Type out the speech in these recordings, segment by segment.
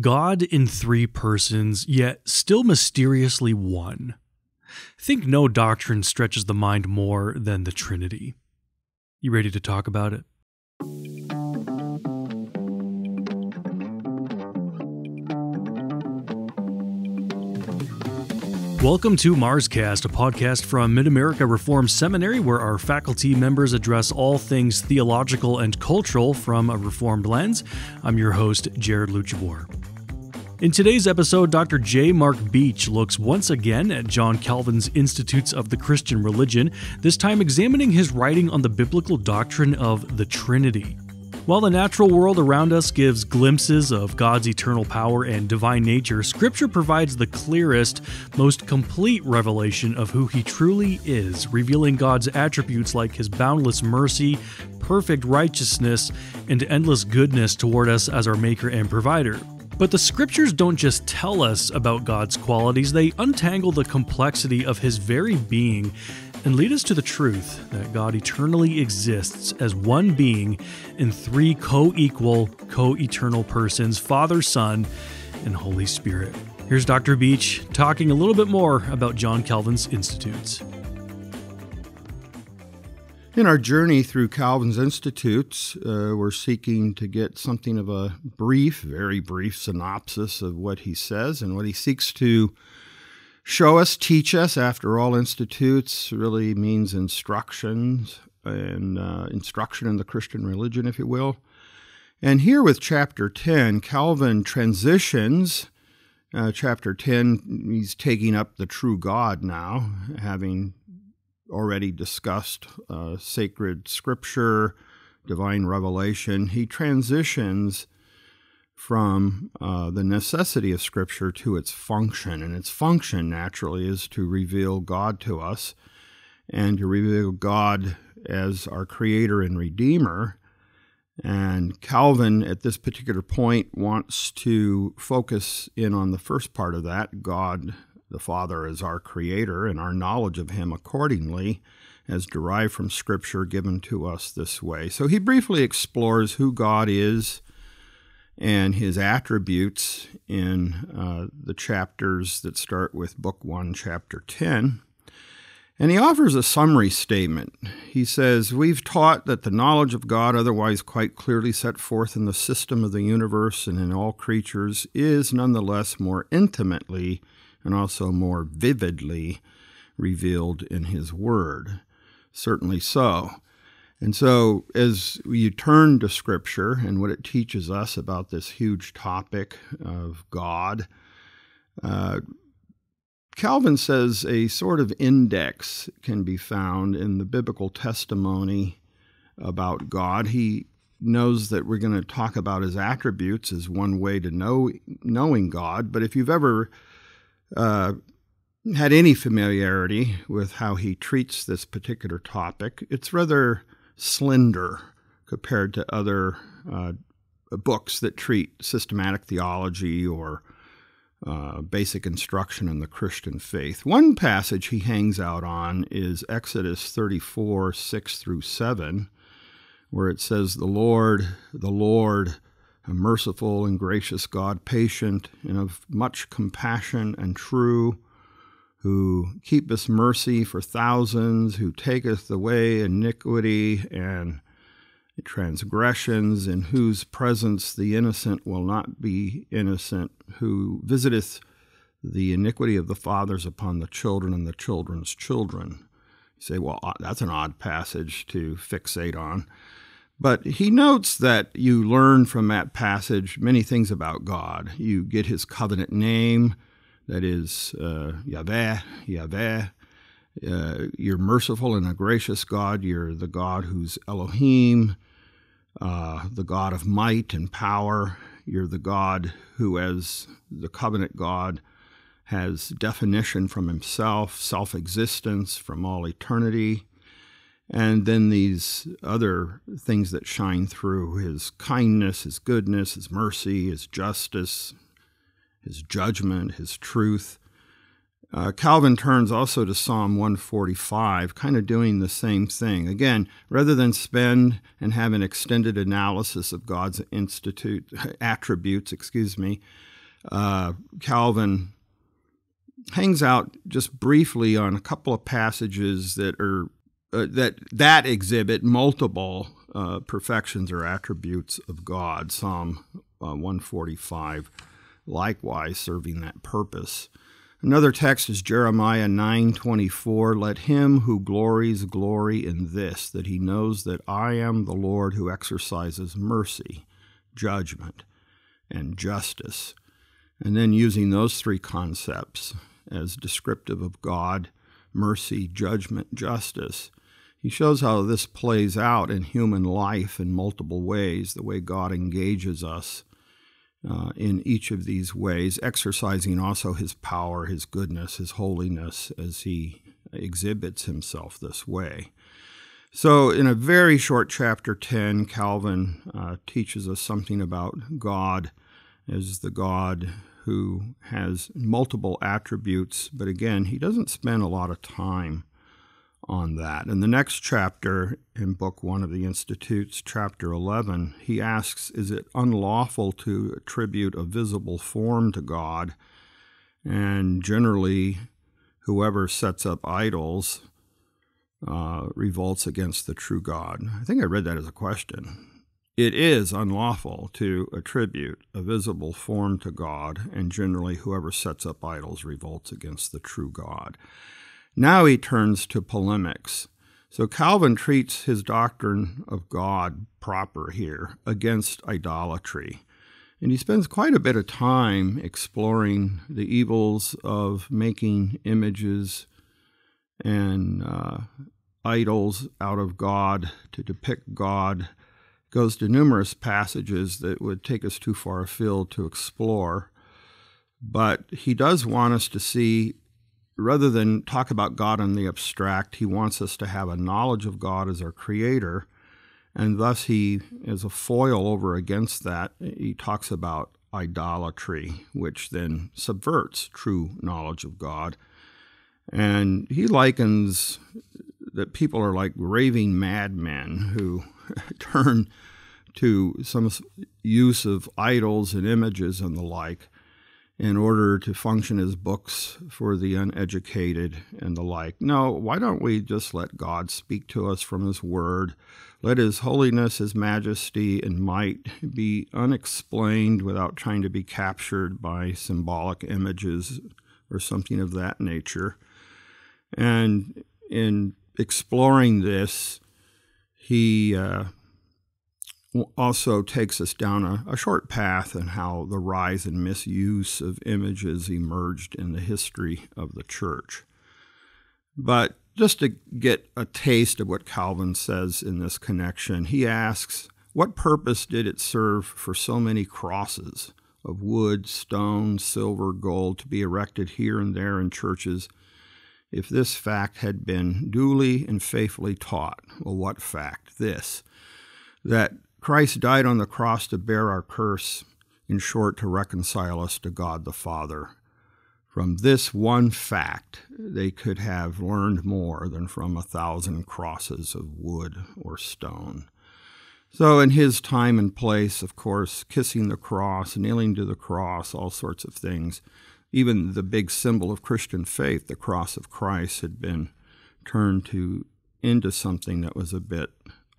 God in three persons, yet still mysteriously one. Think no doctrine stretches the mind more than the Trinity. You ready to talk about it? Welcome to MarsCast, a podcast from Mid America Reformed Seminary, where our faculty members address all things theological and cultural from a Reformed lens. I'm your host, Jared Luchabor. In today's episode, Dr. J. Mark Beach looks once again at John Calvin's Institutes of the Christian Religion, this time examining his writing on the biblical doctrine of the Trinity. While the natural world around us gives glimpses of God's eternal power and divine nature, Scripture provides the clearest, most complete revelation of who He truly is, revealing God's attributes like His boundless mercy, perfect righteousness, and endless goodness toward us as our Maker and Provider. But the scriptures don't just tell us about God's qualities, they untangle the complexity of His very being and lead us to the truth that God eternally exists as one being in three co equal, co eternal persons Father, Son, and Holy Spirit. Here's Dr. Beach talking a little bit more about John Calvin's Institutes. In our journey through Calvin's Institutes, uh, we're seeking to get something of a brief, very brief synopsis of what he says and what he seeks to show us, teach us. After all, institutes really means instructions and uh, instruction in the Christian religion, if you will. And here with chapter 10, Calvin transitions. Uh, chapter 10, he's taking up the true God now, having already discussed uh, sacred scripture, divine revelation. He transitions from uh, the necessity of Scripture to its function. And its function, naturally, is to reveal God to us and to reveal God as our Creator and Redeemer. And Calvin, at this particular point, wants to focus in on the first part of that God the Father as our Creator and our knowledge of Him accordingly, as derived from Scripture given to us this way. So he briefly explores who God is and his attributes in uh, the chapters that start with Book 1, Chapter 10. And he offers a summary statement. He says, We've taught that the knowledge of God, otherwise quite clearly set forth in the system of the universe and in all creatures, is nonetheless more intimately and also more vividly revealed in His Word. Certainly so. And so, as you turn to Scripture and what it teaches us about this huge topic of God, uh, Calvin says a sort of index can be found in the biblical testimony about God. He knows that we're going to talk about his attributes as one way to know knowing God, but if you've ever uh, had any familiarity with how he treats this particular topic, it's rather slender compared to other uh, books that treat systematic theology or uh, basic instruction in the Christian faith. One passage he hangs out on is Exodus 34 6 through 7, where it says, The Lord, the Lord, a merciful and gracious God, patient and of much compassion and true who keepeth mercy for thousands, who taketh away iniquity and transgressions, in whose presence the innocent will not be innocent, who visiteth the iniquity of the fathers upon the children and the children's children. You say, well, uh, that's an odd passage to fixate on. But he notes that you learn from that passage many things about God. You get his covenant name, that is uh, Yahweh, Yahweh. Uh, you're merciful and a gracious God. You're the God who's Elohim, uh, the God of might and power. You're the God who, as the covenant God, has definition from himself, self existence from all eternity. And then these other things that shine through his kindness, his goodness, his mercy, his justice, his judgment, his truth. Uh, Calvin turns also to Psalm 145, kind of doing the same thing. Again, rather than spend and have an extended analysis of God's institute attributes, excuse me, uh, Calvin hangs out just briefly on a couple of passages that are uh, that that exhibit multiple uh, perfections or attributes of God. Psalm uh, 145, likewise serving that purpose. Another text is Jeremiah 9:24, "Let him who glories glory in this, that he knows that I am the Lord who exercises mercy, judgment, and justice." And then using those three concepts as descriptive of God, mercy, judgment, justice, he shows how this plays out in human life in multiple ways, the way God engages us uh, in each of these ways, exercising also his power, his goodness, his holiness as he exhibits himself this way. So, in a very short chapter 10, Calvin uh, teaches us something about God as the God who has multiple attributes, but again, he doesn't spend a lot of time on that. In the next chapter, in Book One of the Institutes, chapter 11, he asks Is it unlawful to attribute a visible form to God? And generally, whoever sets up idols uh, revolts against the true God. I think I read that as a question. It is unlawful to attribute a visible form to God, and generally, whoever sets up idols revolts against the true God. Now he turns to polemics. So Calvin treats his doctrine of God proper here against idolatry. And he spends quite a bit of time exploring the evils of making images and uh, idols out of God to depict God. Goes to numerous passages that would take us too far afield to explore. But he does want us to see rather than talk about God in the abstract, he wants us to have a knowledge of God as our creator. And thus, he, as a foil over against that, he talks about idolatry, which then subverts true knowledge of God. And he likens that people are like raving madmen who turn to some use of idols and images and the like in order to function as books for the uneducated and the like. No, why don't we just let God speak to us from His Word? Let His holiness, His majesty, and might be unexplained without trying to be captured by symbolic images or something of that nature. And in exploring this, he uh, also takes us down a, a, short path in how the rise and misuse of images emerged in the history of the church. But just to get a taste of what Calvin says in this connection, he asks, What purpose did it serve for so many crosses of wood, stone, silver, gold to be erected here and there in churches if this fact had been duly and faithfully taught? Well, what fact? This that Christ died on the cross to bear our curse, in short, to reconcile us to God the Father. From this one fact, they could have learned more than from a thousand crosses of wood or stone. So, in his time and place, of course, kissing the cross, kneeling to the cross, all sorts of things, even the big symbol of Christian faith, the cross of Christ, had been turned to into something that was a bit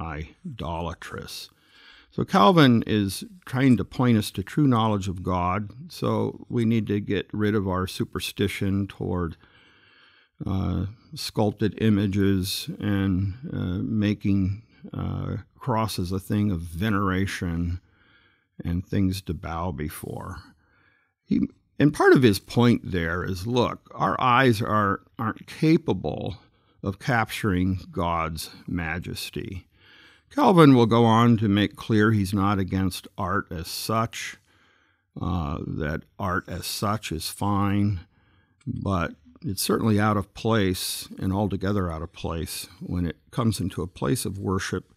idolatrous. So Calvin is trying to point us to true knowledge of God. So we need to get rid of our superstition toward uh, sculpted images and uh, making uh, crosses a thing of veneration and things to bow before. He, and part of his point there is look, our eyes are, aren't capable of capturing God's majesty. Calvin will go on to make clear he's not against art as such, uh, that art as such is fine, but it's certainly out of place and altogether out of place when it comes into a place of worship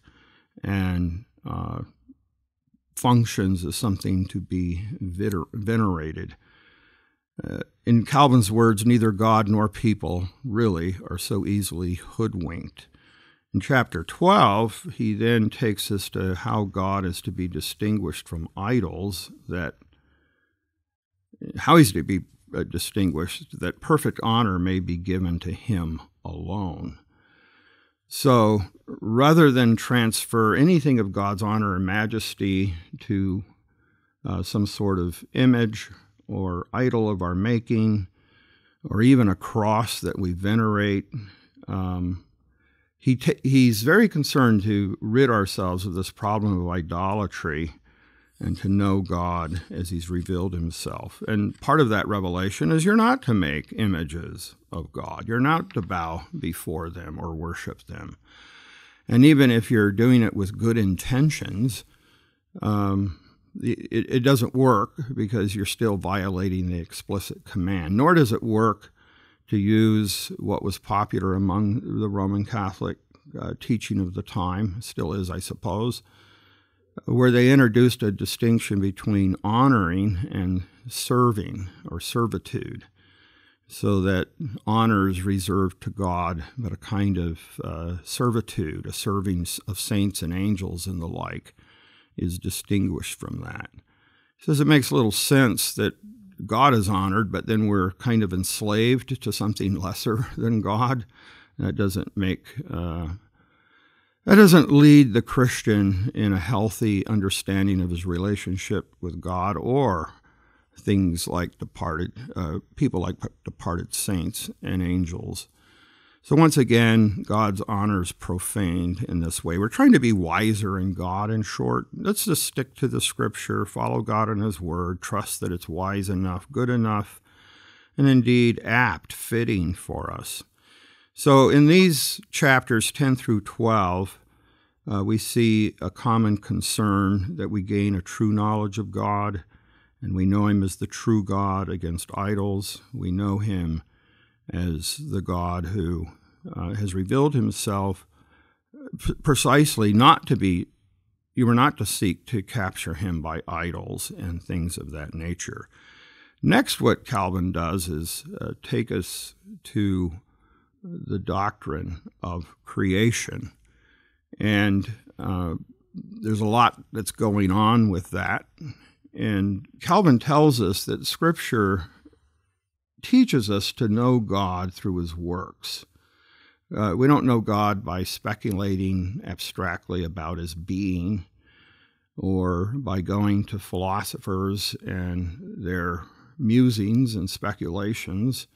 and uh, functions as something to be venerated. Uh, in Calvin's words, neither God nor people really are so easily hoodwinked. In chapter 12, he then takes us to how God is to be distinguished from idols, that how he's to be uh, distinguished, that perfect honor may be given to him alone. So rather than transfer anything of God's honor and majesty to uh, some sort of image or idol of our making, or even a cross that we venerate, um, he he's very concerned to rid ourselves of this problem of idolatry and to know God as he's revealed himself. And part of that revelation is you're not to make images of God, you're not to bow before them or worship them. And even if you're doing it with good intentions, um, it, it doesn't work because you're still violating the explicit command, nor does it work to use what was popular among the Roman Catholic uh, teaching of the time, still is, I suppose, where they introduced a distinction between honoring and serving or servitude, so that honor is reserved to God, but a kind of uh, servitude, a serving of saints and angels and the like, is distinguished from that. Says it makes a little sense that God is honored, but then we're kind of enslaved to something lesser than God. That doesn't make uh, that doesn't lead the Christian in a healthy understanding of his relationship with God or things like departed uh, people like departed saints and angels. So once again, God's honor is profaned in this way. We're trying to be wiser in God, in short. Let's just stick to the scripture, follow God and His word, trust that it's wise enough, good enough, and indeed apt, fitting for us. So in these chapters 10 through 12, uh, we see a common concern that we gain a true knowledge of God, and we know Him as the true God against idols. We know Him as the God who uh, has revealed himself precisely not to be, you were not to seek to capture him by idols and things of that nature. Next, what Calvin does is uh, take us to the doctrine of creation. And uh, there's a lot that's going on with that. And Calvin tells us that Scripture teaches us to know God through his works. Uh, we don't know God by speculating abstractly about his being or by going to philosophers and their musings and speculations.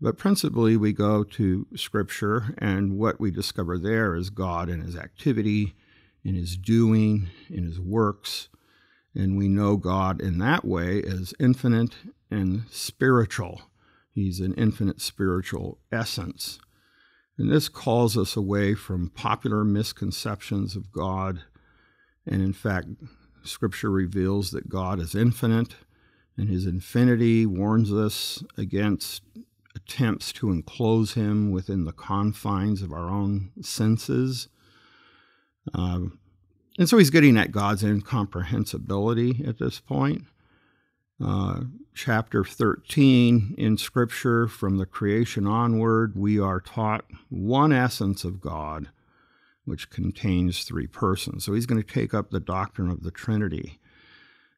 But principally, we go to Scripture, and what we discover there is God in his activity, in his doing, in his works. And we know God in that way as infinite and spiritual. He's an infinite spiritual essence. And this calls us away from popular misconceptions of God. And in fact, Scripture reveals that God is infinite, and His infinity warns us against attempts to enclose Him within the confines of our own senses. Uh, and so He's getting at God's incomprehensibility at this point. Uh, chapter 13 in Scripture, from the creation onward, we are taught one essence of God, which contains three persons. So he's going to take up the doctrine of the Trinity.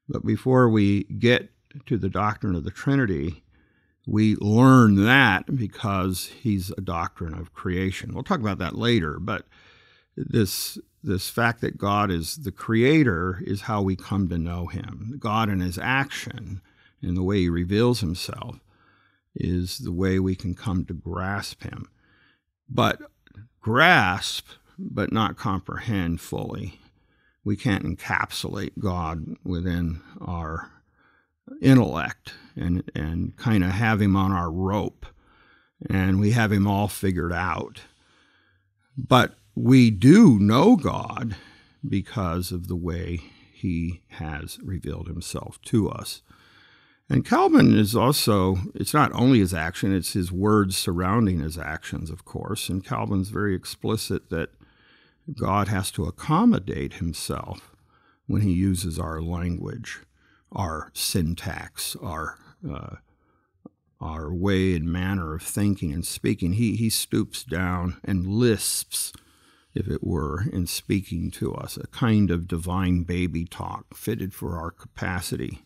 But before we get to the doctrine of the Trinity, we learn that because he's a doctrine of creation. We'll talk about that later, but this this fact that God is the creator is how we come to know him. God and his action and the way he reveals himself is the way we can come to grasp him. But grasp, but not comprehend fully. We can't encapsulate God within our intellect and, and kind of have him on our rope and we have him all figured out. But we do know God because of the way he has revealed himself to us. And Calvin is also, it's not only his action, it's his words surrounding his actions, of course. And Calvin's very explicit that God has to accommodate himself when he uses our language, our syntax, our uh, our way and manner of thinking and speaking. He, he stoops down and lisps, if it were, in speaking to us, a kind of divine baby talk fitted for our capacity.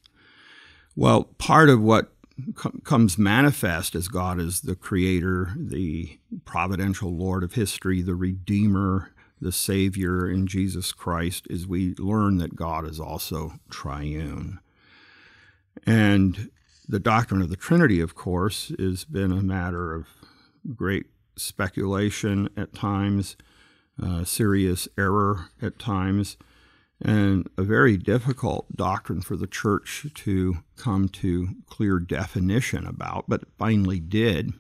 Well, part of what com- comes manifest as God is the creator, the providential Lord of history, the Redeemer, the Savior in Jesus Christ, is we learn that God is also triune. And the doctrine of the Trinity, of course, has been a matter of great speculation at times, uh, serious error at times, and a very difficult doctrine for the church to come to clear definition about, but finally did.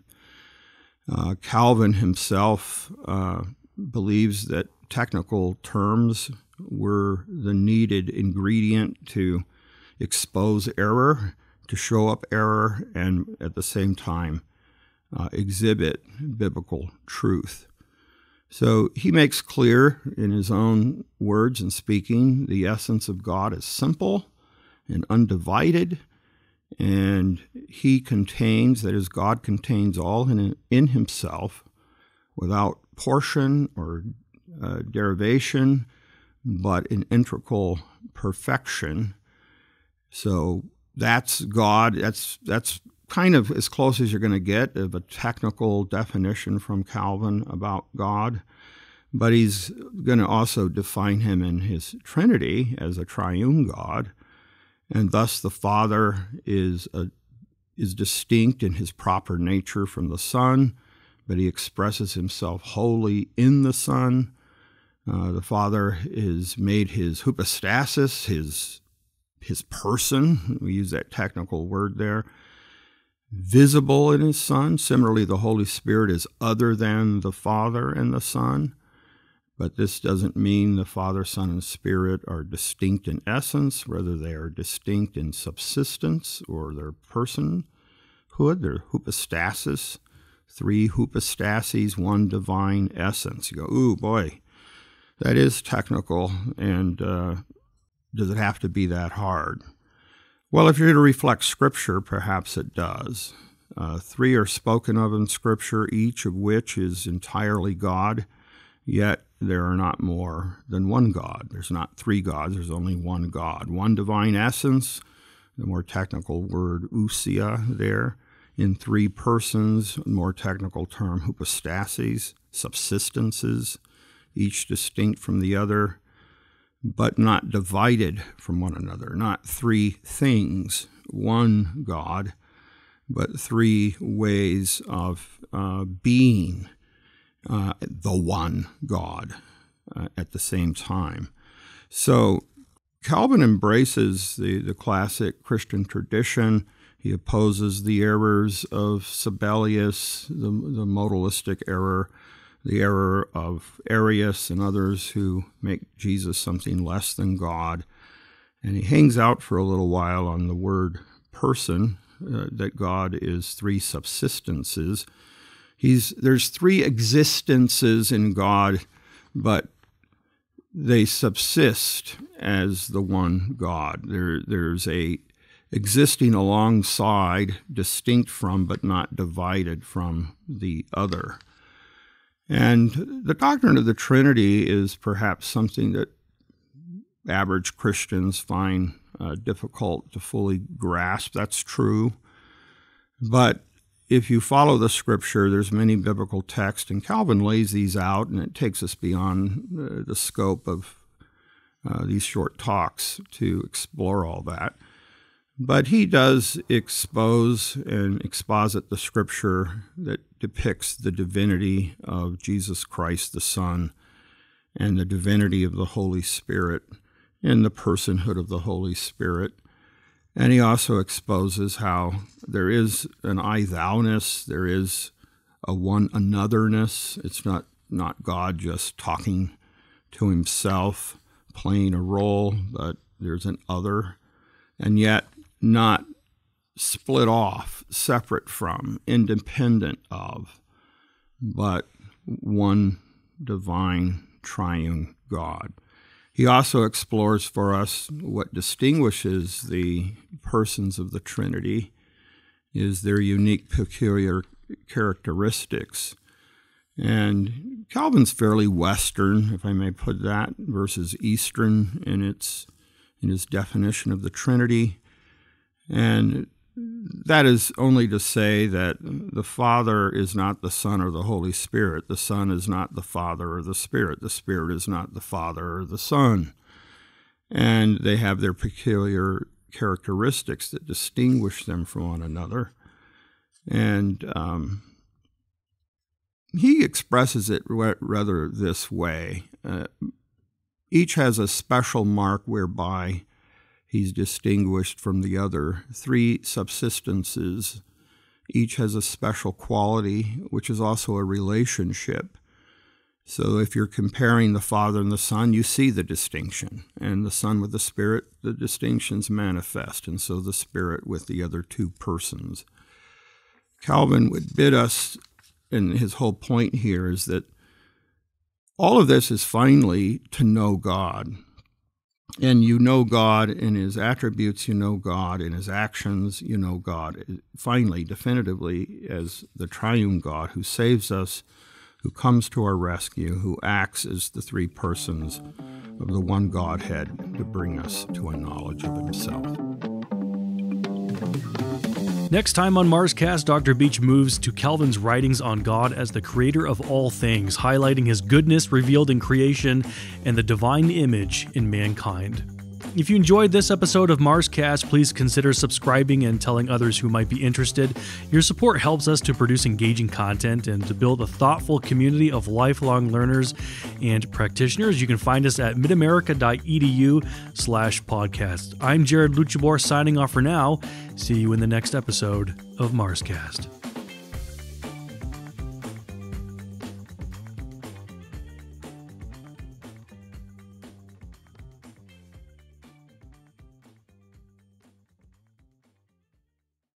Uh, Calvin himself uh, believes that technical terms were the needed ingredient to expose error to show up error and at the same time uh, exhibit biblical truth. So he makes clear in his own words and speaking the essence of God is simple and undivided, and he contains, that is, God contains all in, in himself without portion or uh, derivation, but in integral perfection. So that's God. That's that's kind of as close as you're going to get of a technical definition from Calvin about God. But he's going to also define him in his Trinity as a triune God, and thus the Father is a, is distinct in his proper nature from the Son, but he expresses himself wholly in the Son. Uh, the Father is made his hypostasis, his his person, we use that technical word there, visible in his Son. Similarly, the Holy Spirit is other than the Father and the Son, but this doesn't mean the Father, Son, and Spirit are distinct in essence, whether they are distinct in subsistence or their personhood, their hypostasis. Three hypostases, one divine essence. You go, ooh, boy, that is technical, and uh, does it have to be that hard? Well, if you're to reflect Scripture, perhaps it does. Uh, three are spoken of in Scripture, each of which is entirely God, yet there are not more than one God. There's not three gods, there's only one God. One divine essence, the more technical word ousia there, in three persons, more technical term hypostases, subsistences, each distinct from the other, but not divided from one another, not three things, one God, but three ways of uh, being uh, the one God uh, at the same time. So Calvin embraces the, the classic Christian tradition. He opposes the errors of Sabellius, the, the modalistic error the error of Arius and others who make Jesus something less than God. And he hangs out for a little while on the word person, uh, that God is three subsistences. He's, there's three existences in God, but they subsist as the one God. There, there's a existing alongside, distinct from, but not divided from the other. And the doctrine of the Trinity is perhaps something that average Christians find uh, difficult to fully grasp. That's true. But if you follow the scripture, there's many biblical texts, and Calvin lays these out, and it takes us beyond uh, the scope of uh, these short talks to explore all that. But he does expose and exposit the scripture that depicts the divinity of Jesus Christ the Son and the divinity of the Holy Spirit and the personhood of the Holy Spirit. And he also exposes how there is an I thou-ness, there is a one anotherness. It's not, not God just talking to himself, playing a role, but there's an other. And yet, not split off, separate from, independent of, but one divine triune God. He also explores for us what distinguishes the persons of the Trinity is their unique peculiar characteristics. And Calvin's fairly Western, if I may put that, versus Eastern in its in his definition of the Trinity. And that is only to say that the Father is not the Son or the Holy Spirit. The Son is not the Father or the Spirit. The Spirit is not the Father or the Son. And they have their peculiar characteristics that distinguish them from one another. And um, he expresses it rather this way uh, each has a special mark whereby he's distinguished from the other. Three subsistences, each has a special quality, which is also a relationship. So if you're comparing the Father and the Son, you see the distinction. And the Son with the Spirit, the distinctions manifest. And so the Spirit with the other two persons. Calvin would bid us, and his whole point here is that all of this is finally to know God. And you know God in his attributes, you know God in his actions, you know God eh, finally, definitively, as the triune God who saves us, who comes to our rescue, who acts as the three persons of the one Godhead to bring us to a knowledge of himself. Next time on Marscast, Dr. Beach moves to Calvin's writings on God as the creator of all things, highlighting his goodness revealed in creation and the divine image in mankind. If you enjoyed this episode of Marscast, please consider subscribing and telling others who might be interested. Your support helps us to produce engaging content and to build a thoughtful community of lifelong learners and practitioners. You can find us at midamerica.edu slash podcast. I'm Jared Luchabor signing off for now. See you in the next episode of Marscast.